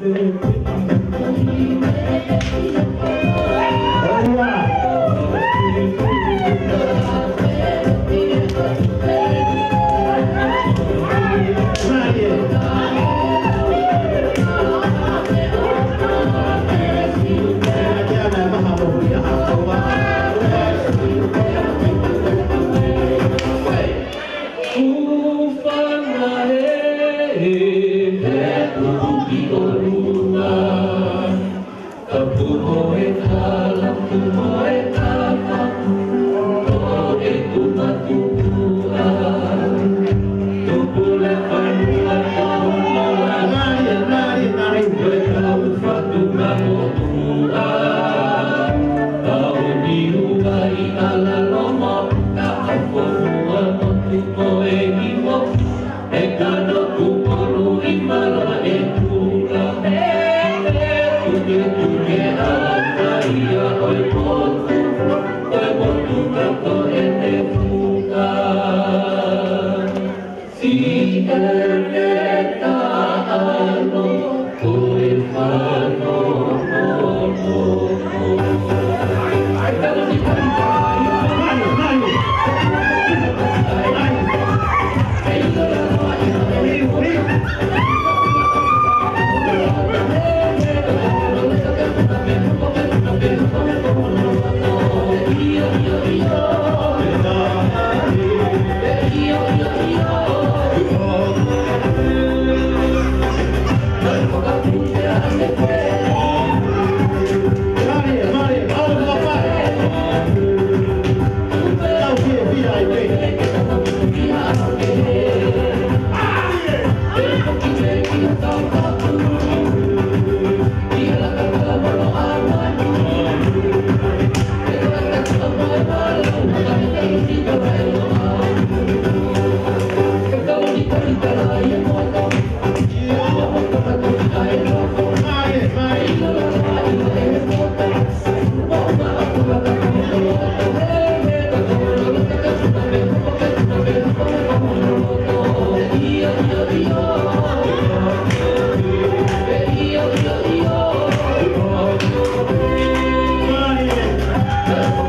Yeah. Tepuk poeta, tepuk poeta, Gdy tu nie oddaj, ja oj podwój. Yeah.